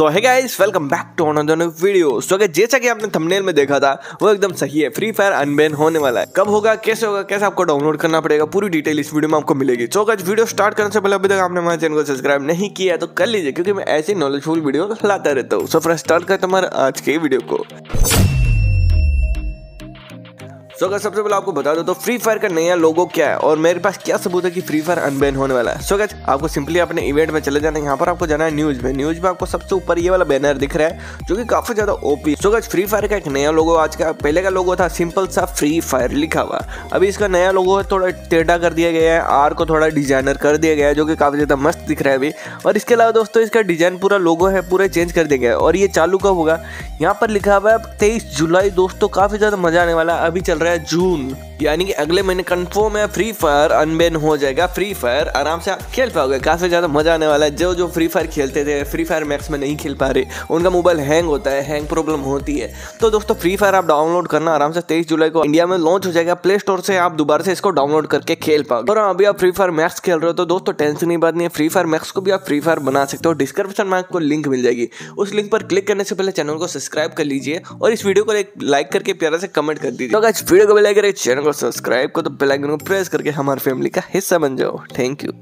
तो है guys welcome back to another video so अगर जैसा कि आपने थंबनेल में देखा था, वो एकदम सही है. फ्री फायर अनबैन होने वाला है. कब होगा, कैसे होगा, कैसे आपको डाउनलोड करना पड़ेगा, पूरी डिटेल इस वीडियो में आपको मिलेगी. सो अगर वीडियो स्टार्ट करने से पहले अभी तक आपने हमारे चैनल को सब्सक्राइब नहीं किया तो कर लीजिए, क्योंकि मैं ऐसी नॉलेजफुल वीडियो लाता रहता हूँ. सो फ्रेंड स्टार्ट करते हमारे आज के वीडियो को. तो अगर सबसे पहले आपको बता दो तो फ्री फायर का नया लोगो क्या है? और मेरे पास क्या सबूत है कि फ्री फायर अनबैन होने वाला है? सो so आपको सिंपली अपने इवेंट में चले जाना है। यहाँ पर आपको जाना है न्यूज़ में। न्यूज़ में आपको सबसे ऊपर ये वाला बैनर दिख रहा है, जो कि काफ़ी ज़्यादा ओपी सो गज फ्री फायर का एक नया लोगो आज का, पहले का लोगो था सिंपल सा फ्री फायर लिखा हुआ। अभी इसका नया लोगो है, थोड़ा टेढ़ा कर दिया गया है। आर को थोड़ा डिज़ाइनर कर दिया गया है, जो कि काफ़ी ज़्यादा मस्त दिख रहा है अभी। और इसके अलावा दोस्तों, इसका डिज़ाइन पूरा लोगो है, पूरा चेंज कर दिया गया है और ये चालू कब होगा? यहाँ पर लिखा हुआ है तेईस जुलाई। दोस्तों, काफ़ी ज़्यादा मज़ा आने वाला है। अभी चल रहा है जून यानी कि अगले महीने कंफर्म है फ्री फायर अनबेन हो जाएगा फ्री फायर आराम से आप खेल पाओगे। काफ़ी ज़्यादा मज़ा आने वाला है। जो जो फ्री फायर खेलते थे फ्री फायर मैक्स में नहीं खेल पा रहे, उनका मोबाइल हैंग होता है हैंग प्रॉब्लम होती है। तो दोस्तों फ्री फायर आप डाउनलोड करना आराम से तेईस जुलाई को इंडिया में लॉन्च हो जाएगा। प्ले स्टोर से आप दोबारा से इसको डाउनलोड करके खेल पाओगे। और अभी आप फ्री फायर मैक्स खेल रहे हो तो दोस्तों टेंशन नहीं बात नहीं है। फ्री फायर मैक्स को भी आप फ्री फायर बना सकते हो। डिस्क्रिप्शन में आपको लिंक मिल जाएगी। उस लिंक पर क्लिक करने से पहले चैनल को सब्सक्राइब कर लीजिए। और इस वीडियो को एक लाइक करके प्यारा से कमेंट कर दीजिए। तो वीडियो को लाइक करें चैनल को सब्सक्राइब को तो बेल आइकन को प्रेस करके हमारे फैमिली का हिस्सा बन जाओ। Thank you